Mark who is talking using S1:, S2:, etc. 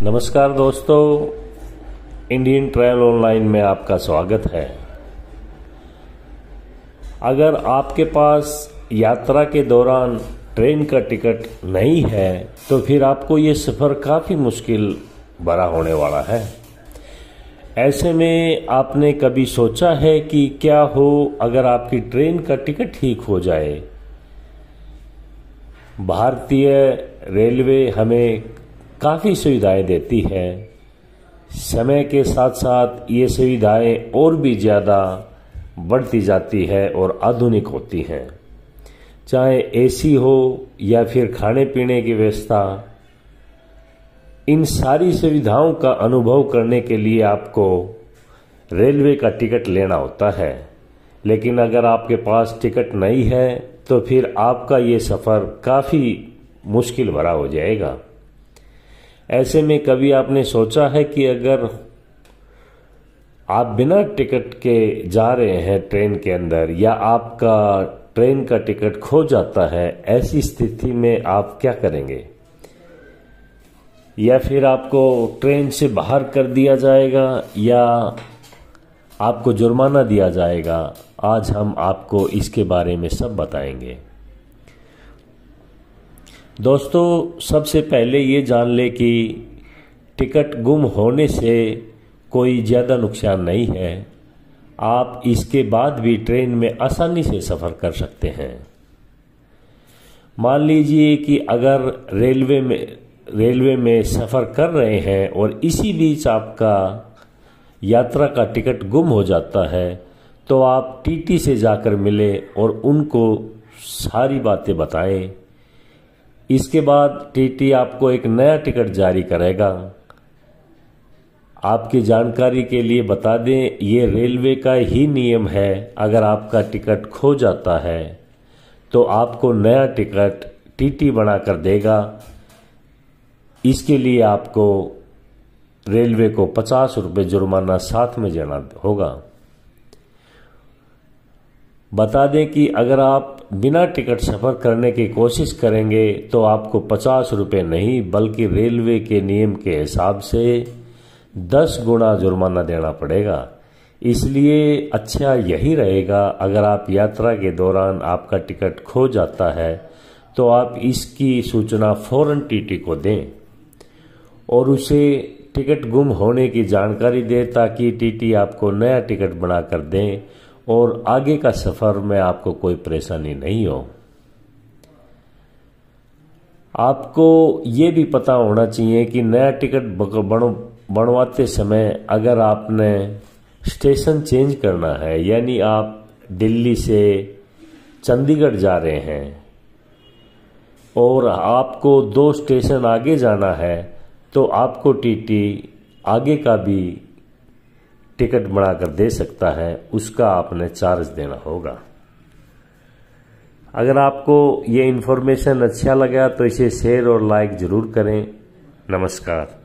S1: नमस्कार दोस्तों Indian travel online में आपका स्वागत है। अगर आपके पास यात्रा के दौरान ट्रेन का टिकट नहीं है तो फिर आपको ये सफ़र काफ़ी मुश्किल भरा होने वाला है। ऐसे में आपने कभी सोचा है कि क्या हो अगर आपकी ट्रेन का टिकट ठीक हो जाए? भारतीय रेलवे हमें काफ़ी सुविधाएँ देती है। समय के साथ साथ ये सुविधाएँ और भी ज़्यादा बढ़ती जाती है और आधुनिक होती हैं। चाहे एसी हो या फिर खाने पीने की व्यवस्था, इन सारी सुविधाओं का अनुभव करने के लिए आपको रेलवे का टिकट लेना होता है। लेकिन अगर आपके पास टिकट नहीं है तो फिर आपका ये सफ़र काफ़ी मुश्किल भरा हो जाएगा। ऐसे में कभी आपने सोचा है कि अगर आप बिना टिकट के जा रहे हैं ट्रेन के अंदर, या आपका ट्रेन का टिकट खो जाता है, ऐसी स्थिति में आप क्या करेंगे? या फिर आपको ट्रेन से बाहर कर दिया जाएगा, या आपको जुर्माना दिया जाएगा? आज हम आपको इसके बारे में सब बताएँगे। दोस्तों, सबसे पहले ये जान ले कि टिकट गुम होने से कोई ज़्यादा नुकसान नहीं है। आप इसके बाद भी ट्रेन में आसानी से सफ़र कर सकते हैं। मान लीजिए कि अगर रेलवे में रेलवे में सफ़र कर रहे हैं और इसी बीच आपका यात्रा का टिकट गुम हो जाता है तो आप टीटी से जाकर मिले और उनको सारी बातें बताएँ। इसके बाद टीटी आपको एक नया टिकट जारी करेगा। आपकी जानकारी के लिए बता दें, ये रेलवे का ही नियम है, अगर आपका टिकट खो जाता है तो आपको नया टिकट टीटी बनाकर देगा। इसके लिए आपको रेलवे को पचास रुपये जुर्माना साथ में देना होगा। बता दें कि अगर आप बिना टिकट सफ़र करने की कोशिश करेंगे तो आपको पचास रुपये नहीं, बल्कि रेलवे के नियम के हिसाब से दस गुना जुर्माना देना पड़ेगा। इसलिए अच्छा यही रहेगा, अगर आप यात्रा के दौरान आपका टिकट खो जाता है तो आप इसकी सूचना फ़ौरन टीटी को दें और उसे टिकट गुम होने की जानकारी दें ताकि टीटी आपको नया टिकट बनाकर दें। और आगे का सफ़र में आपको कोई परेशानी नहीं हो। आपको ये भी पता होना चाहिए कि नया टिकट बनवाते समय अगर आपने स्टेशन चेंज करना है, यानी आप दिल्ली से चंडीगढ़ जा रहे हैं और आपको दो स्टेशन आगे जाना है तो आपको टीटी आगे का भी टिकट बढ़ाकर दे सकता है, उसका आपने चार्ज देना होगा। अगर आपको ये इन्फॉर्मेशन अच्छा लगा तो इसे शेयर और लाइक ज़रूर करें। नमस्कार।